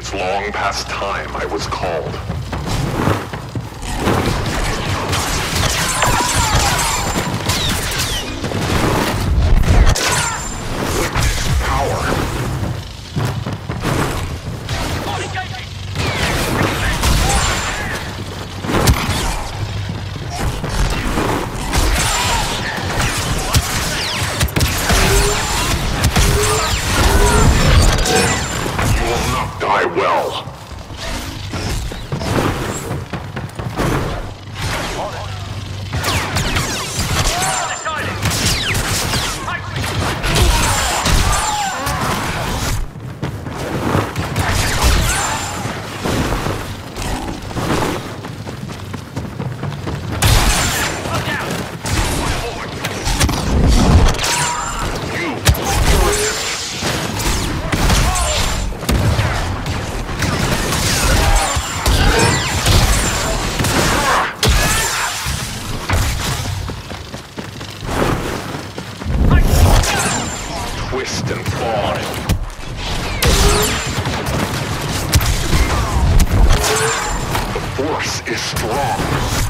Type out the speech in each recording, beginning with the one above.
It's long past time I was called. twist and fall. The force is strong.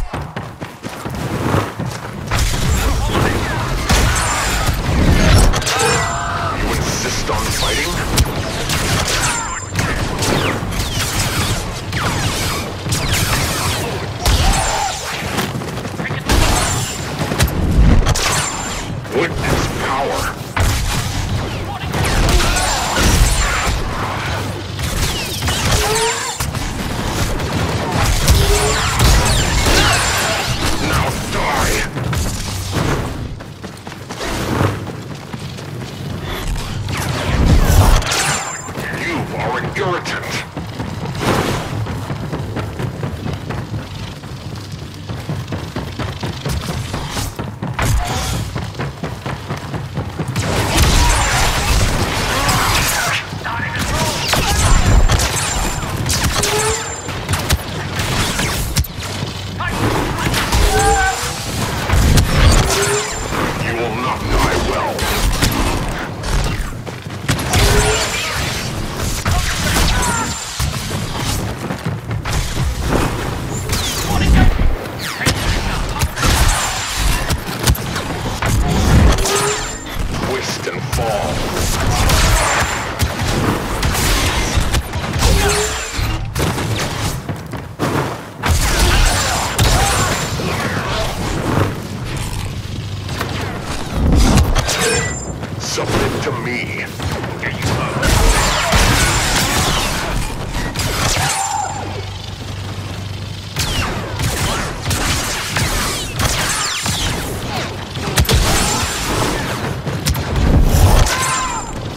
to me.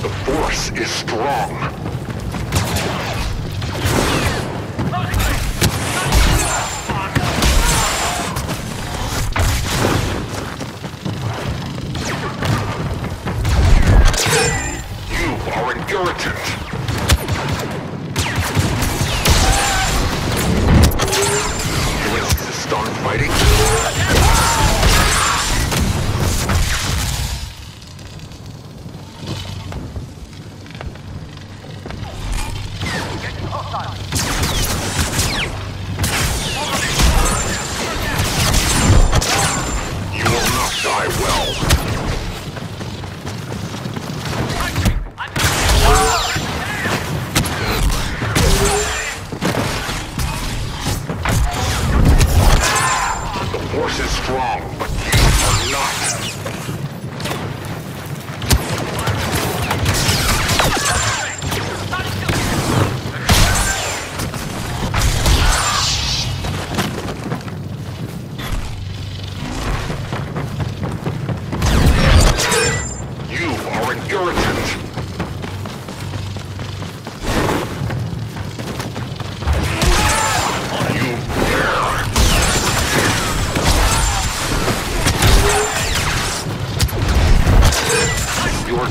The force is strong.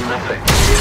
nothing.